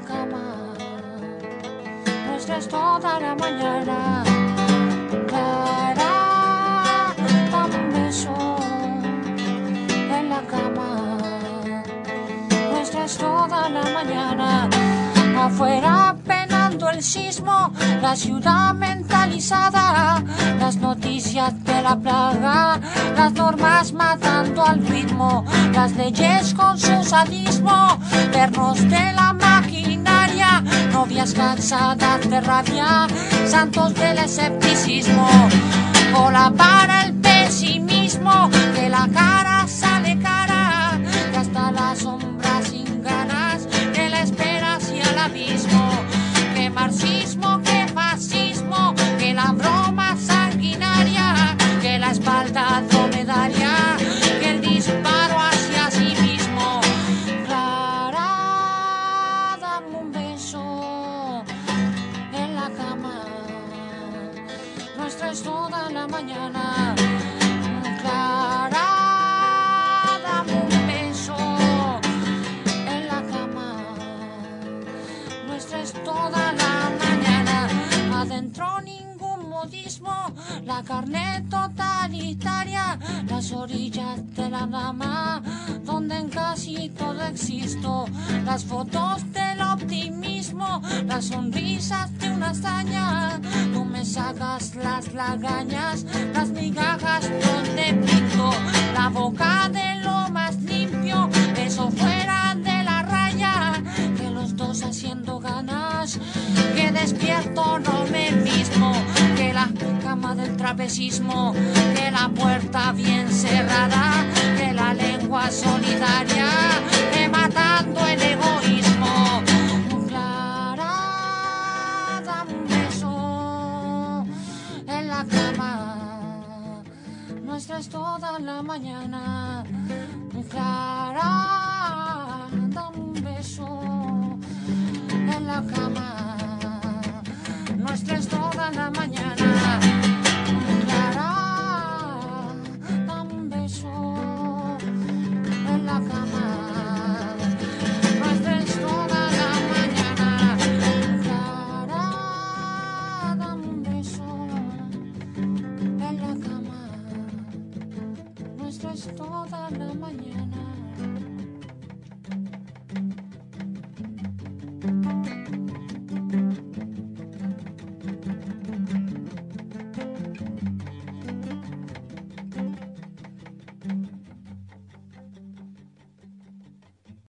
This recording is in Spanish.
cama. Nuestra es toda la mañana. Mañana. Afuera penando el sismo, la ciudad mentalizada, las noticias de la plaga, las normas matando al ritmo, las leyes con su sadismo, pernos de la maquinaria, novias cansadas de rabia, santos del escepticismo, cola para el pesimismo, de la cara nuestra es toda la mañana. Clara, dame un beso en la cama. Nuestra es toda la mañana. Adentro ningún modismo, la carne totalitaria, las orillas de la rama, donde en casi todo existo. Las fotos del optimismo, las sonrisas de una hazaña. Las lagañas, las migajas donde pinto, la boca de lo más limpio, eso fuera de la raya, que los dos haciendo ganas, que despierto no me mismo, que la cama del trapecismo, que la puerta bien cerrada, Nuestra es toda la mañana. Clara, dame un beso en la cama. Nuestra es toda la mañana. Clara, dame un beso en la cama. Toda la mañana. Clara, dame un beso horas toda la mañana.